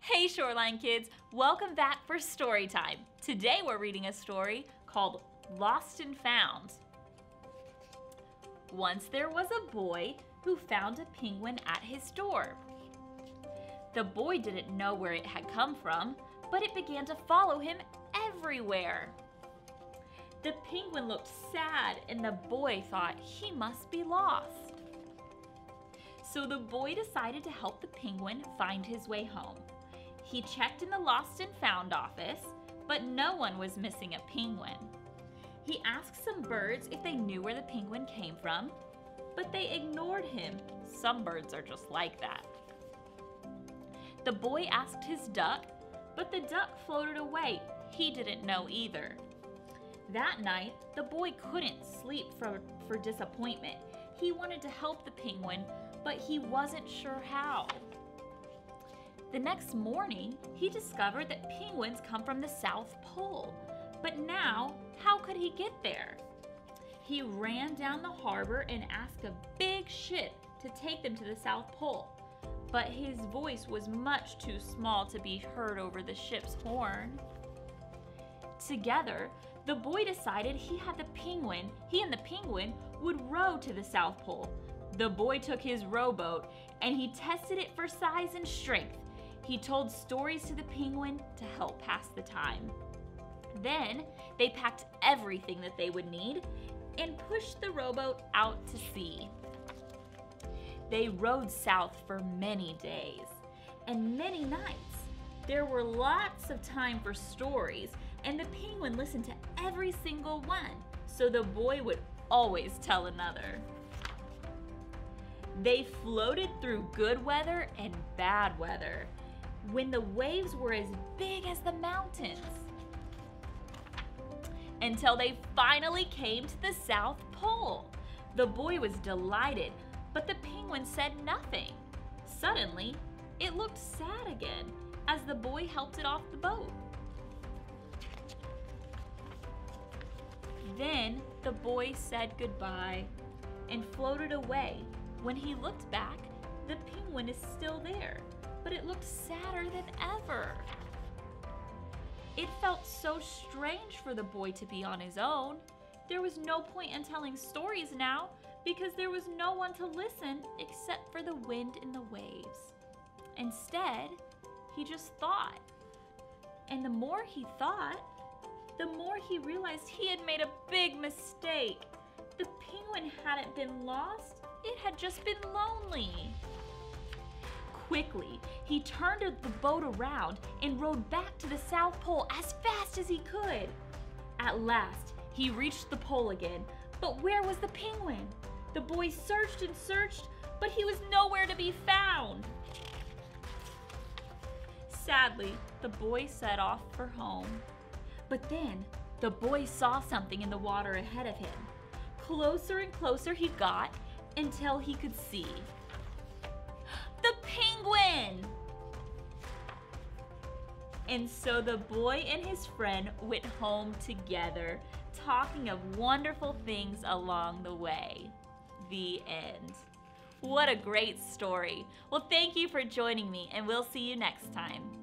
Hey Shoreline kids, welcome back for story time. Today we're reading a story called Lost and Found. Once there was a boy who found a penguin at his door. The boy didn't know where it had come from, but it began to follow him everywhere. The penguin looked sad and the boy thought he must be lost. So the boy decided to help the penguin find his way home. He checked in the lost and found office, but no one was missing a penguin. He asked some birds if they knew where the penguin came from, but they ignored him. Some birds are just like that. The boy asked his duck, but the duck floated away. He didn't know either. That night, the boy couldn't sleep for, for disappointment. He wanted to help the penguin, but he wasn't sure how. The next morning, he discovered that penguins come from the South Pole. But now, how could he get there? He ran down the harbor and asked a big ship to take them to the South Pole. But his voice was much too small to be heard over the ship's horn. Together, the boy decided he had the penguin, he and the penguin would row to the South Pole. The boy took his rowboat and he tested it for size and strength. He told stories to the penguin to help pass the time. Then they packed everything that they would need and pushed the rowboat out to sea. They rowed south for many days and many nights. There were lots of time for stories, and the penguin listened to every single one, so the boy would always tell another. They floated through good weather and bad weather when the waves were as big as the mountains until they finally came to the South Pole. The boy was delighted, but the penguin said nothing. Suddenly, it looked sad again as the boy helped it off the boat. Then the boy said goodbye and floated away. When he looked back, the penguin is still there, sadder than ever. It felt so strange for the boy to be on his own. There was no point in telling stories now because there was no one to listen except for the wind and the waves. Instead, he just thought. And the more he thought, the more he realized he had made a big mistake. The penguin hadn't been lost, it had just been lonely. Quickly, he turned the boat around and rowed back to the South Pole as fast as he could. At last, he reached the pole again, but where was the penguin? The boy searched and searched, but he was nowhere to be found. Sadly, the boy set off for home. But then, the boy saw something in the water ahead of him. Closer and closer he got until he could see. And so the boy and his friend went home together, talking of wonderful things along the way. The end. What a great story. Well, thank you for joining me, and we'll see you next time.